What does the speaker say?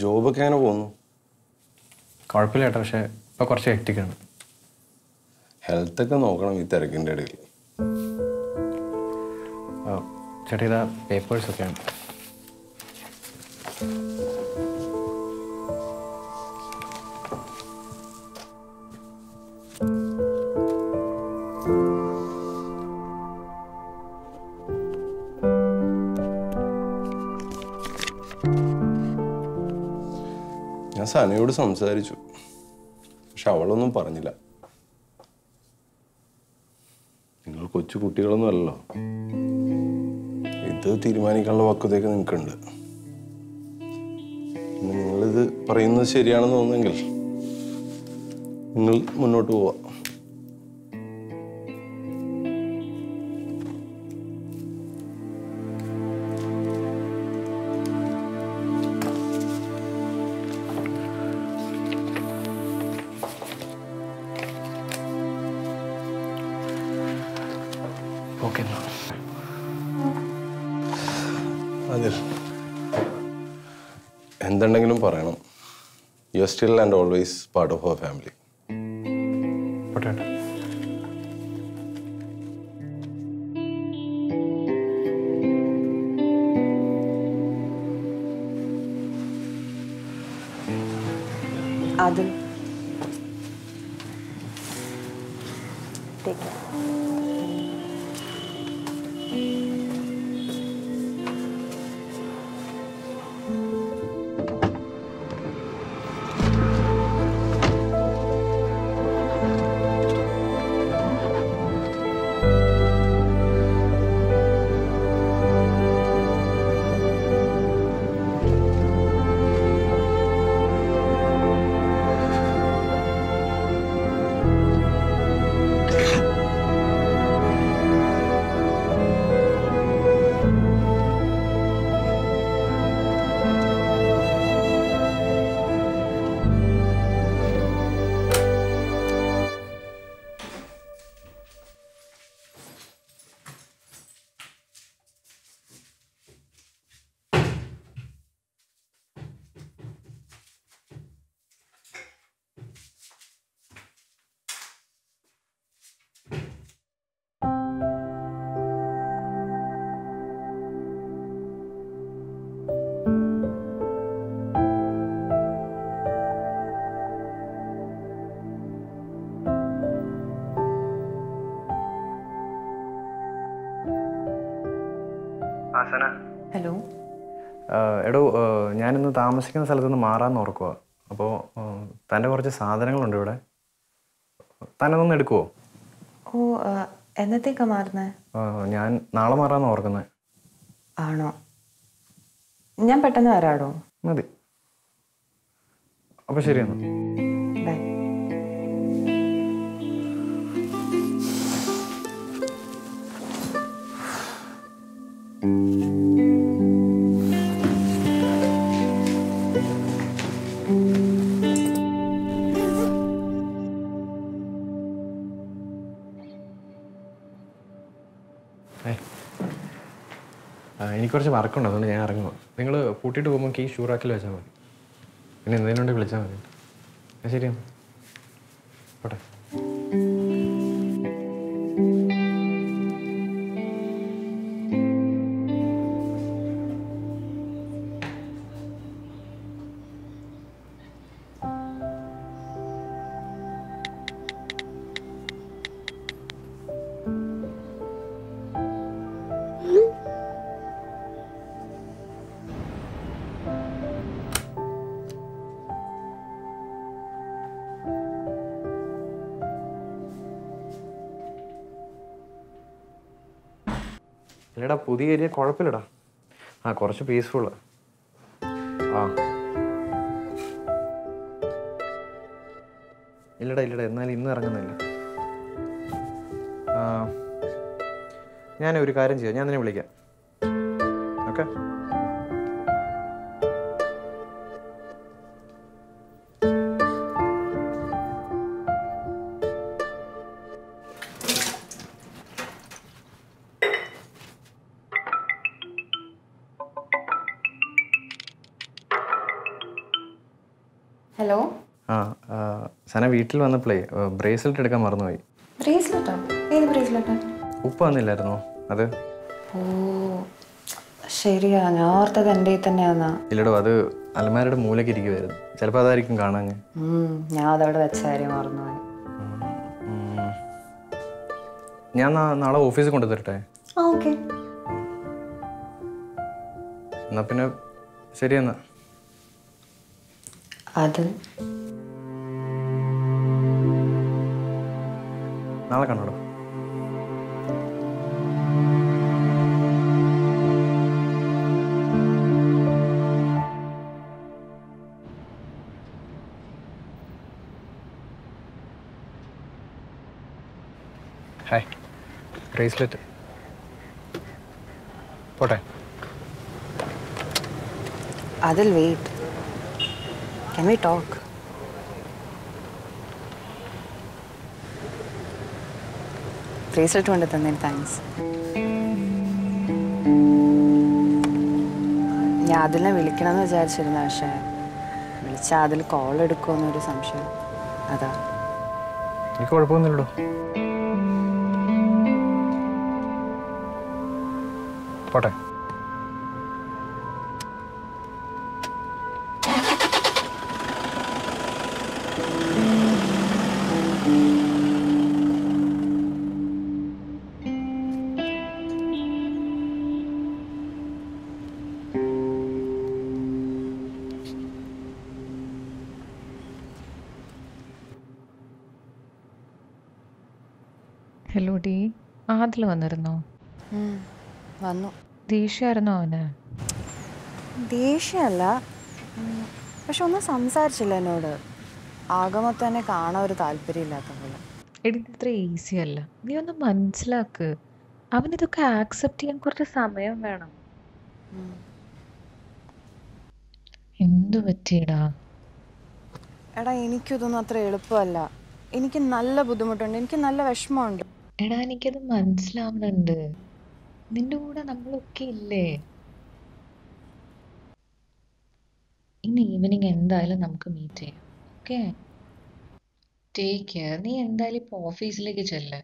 ജോബൊക്കെ എങ്ങനെ പോകുന്നു. കുഴപ്പമില്ല ചേട്ടാ പക്ഷേ ഇപ്പോൾ കുറച്ച് ഹെക്റ്റിക്കാണ് ഹെൽത്തൊക്കെ നോക്കണം ഈ തിരക്കിന്റെ ഇടയിൽ. ചേട്ടാ ഇതാ പേപ്പേഴ്സൊക്കെയാണ് ഞാൻ സനയോട് സംസാരിച്ചു. പക്ഷെ അവളൊന്നും പറഞ്ഞില്ല. നിങ്ങൾ കൊച്ചു കുട്ടികളൊന്നും അല്ലല്ലോ. ഇത് തീരുമാനിക്കാനുള്ള വക്കുതയൊക്കെ നിങ്ങൾക്കുണ്ട്. നിങ്ങളിത് പറയുന്നത് ശരിയാണെന്ന് തോന്നുന്നെങ്കിൽ നിങ്ങൾ മുന്നോട്ട് പോവാ. ഓക്കെ അതിൽ എന്തുണ്ടെങ്കിലും പറയണം. You are still and always part of our family പോട്ടെ ചേട്ടാ ടേക്ക് Take ഹലോ. എടോ ഞാനിന്ന് താമസിക്കുന്ന സ്ഥലത്ത് നിന്ന് മാറാമെന്ന് ഓർക്കുക അപ്പോൾ തന്റെ കുറച്ച് സാധനങ്ങളുണ്ട് ഇവിടെ. തന്നതൊന്ന് എടുക്കുമോ ഓ എന്നത്തേക്കാ മാറുന്നത് ഞാൻ നാളെ മാറാന്ന് ഓർക്കുന്നത് ആണോ? ഞാൻ പെട്ടെന്ന് വരാടോ. മതി. അപ്പോൾ ശരിയെന്നാ. എനിക്ക് കുറച്ച് വർക്കുണ്ട് അതുകൊണ്ട് ഞാൻ ഇറങ്ങുക നിങ്ങൾ പൂട്ടിയിട്ട് പോകുമ്പോൾ കീ ഷൂറാക്കിൽ വെച്ചാൽ മതി. പിന്നെ എന്തെങ്കിലും ഉണ്ടെങ്കിൽ വിളിച്ചാൽ മതി. ശരിയാണ് പോട്ടെ. ഇല്ലടാ പുതിയ ഏരിയ കുഴപ്പമില്ലടാ. ആ കുറച്ച് പീസ്ഫുള്ള് ആ. ഇല്ലടാ ഇല്ലടാ എന്നാലും ഇന്ന് ഇറങ്ങുന്നില്ല. ഞാൻ ഒരു കാര്യം ചെയ്യാം. ഞാൻ നിന്നെ വിളിക്കാം. ഓക്കെ? ഹലോ ആ സന വീട്ടിൽ വന്നപ്പോഴേ ബ്രേസ്ലെറ്റ് എടുക്കാൻ മറന്നുപോയി. ബ്രേസ്ലെറ്റോ? ഏത് ബ്രേസ്ലെറ്റാ? ഉപ്പ് വന്നില്ലായിരുന്നോ? അത്? ഓ ശരിയാ. ഞാൻ ഓർത്തത് എന്റെ തന്നെയാന്നാ. ഇല്ലടോ അത് അലമാരയുടെ മൂലയ്ക്ക് ഇരിക്കുമായിരുന്നു ചിലപ്പോൾ അതായിരിക്കും കാണാൻ ഞാൻ അതവിടെ വെച്ച കാര്യം മറന്നുപോയി. ഞാൻ നാളെ ഓഫീസിൽ കൊണ്ടു തരട്ടെ ആ ഓക്കെ. എന്നാ പിന്നെ ശരി എന്നാ അത്. നാളെ കാണാടോ? ഹായ്. ബ്രേസ്ലെറ്റ്. പോട്ടെ. അതിൽ weight. Can we talk? Bracelet കൊണ്ട് തന്നതിന് താങ്ക്സ് ഞാൻ അതിനെ വിളിക്കണമെന്ന് വിചാരിച്ചിരുന്നു പക്ഷേ വിളിച്ചാൽ അതിൽ കോൾ എടുക്കുമെന്നൊരു സംശയം. അതാ. എനിക്ക് കുഴപ്പമൊന്നുമില്ലടോ. പോട്ടെ. ഹലോ ഡി ആദിൽ വന്നിരുന്നോ വന്നു. ദേഷ്യമായിരുന്നോ അവന്? ദേഷ്യമല്ല. പക്ഷെ ഒന്നും സംസാരിച്ചില്ല എന്നോട്. ആകെ തന്നെ കാണാൻ ഒരു താല്പര്യമില്ലാത്ത പോലെ. എടി ഇത് ഇത്ര ഈസി അല്ല. നീ ഒന്ന് മനസ്സിലാക്ക്. അവനിതൊക്കെ ആക്സെപ്റ്റ് ചെയ്യാൻ കുറച്ച് സമയം വേണം. എന്തു പറ്റിയടാ? എടാ എനിക്കിതൊന്നും അത്ര എളുപ്പമല്ല. എനിക്ക് നല്ല ബുദ്ധിമുട്ടുണ്ട്. എനിക്ക് നല്ല വിഷമമുണ്ട്. എടാ എനിക്കത് മനസ്സിലാവുന്നുണ്ട്. നിന്റെ കൂടെ നമ്മളൊക്കെ ഇല്ലേ? ഇന്ന് ഈവനിങ് എന്തായാലും നമുക്ക് മീറ്റ് ചെയ്യാം ഓക്കെ ടേക്ക് കെയർ നീ എന്തായാലും ഇപ്പോൾ ഓഫീസിലേക്ക് ചെല്ല്?